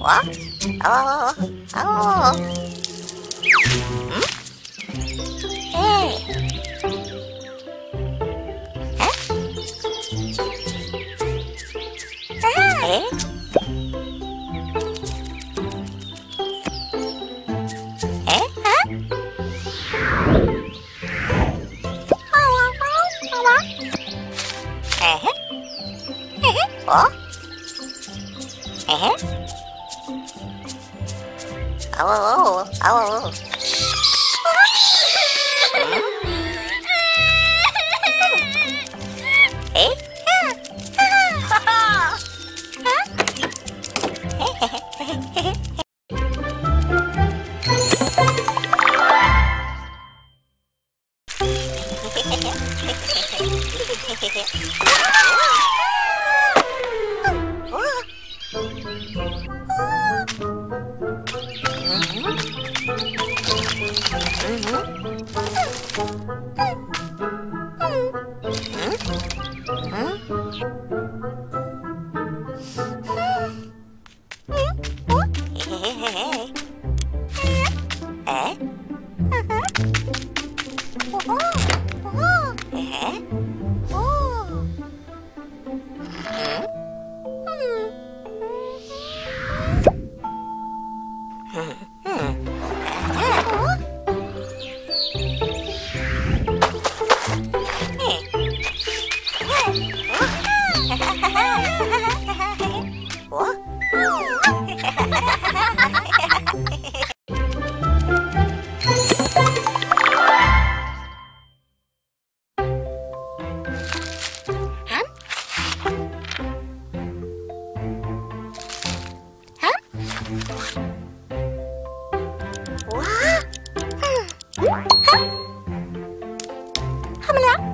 와? 아우, 아우. 응? 에이. 에? 에? 에? 어? Uhum. Uhum. 他们俩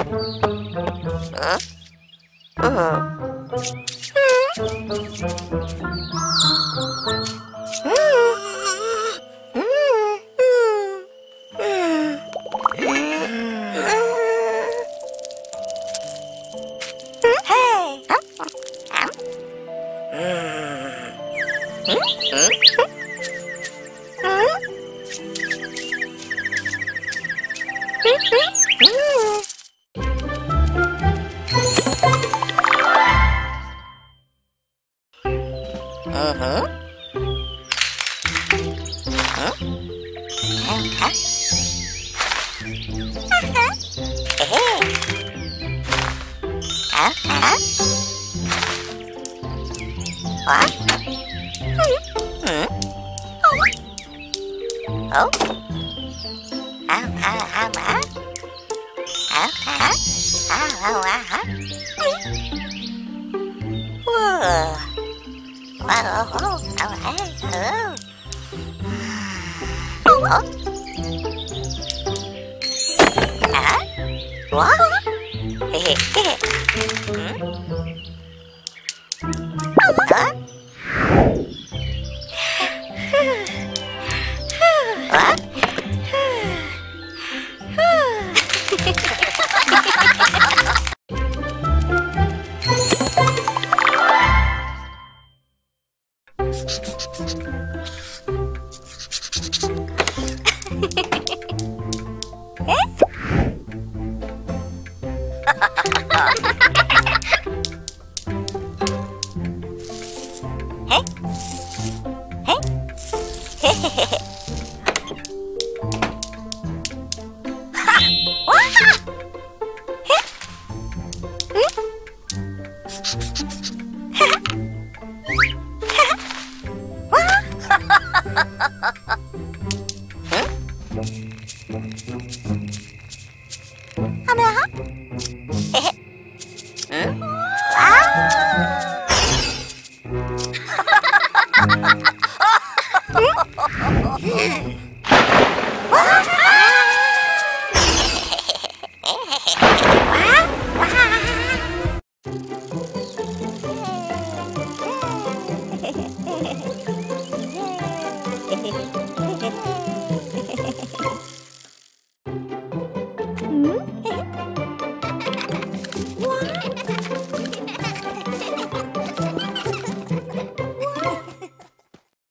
Huh? Beep, beep. What? Hmm?